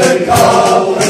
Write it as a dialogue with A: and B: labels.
A: and call.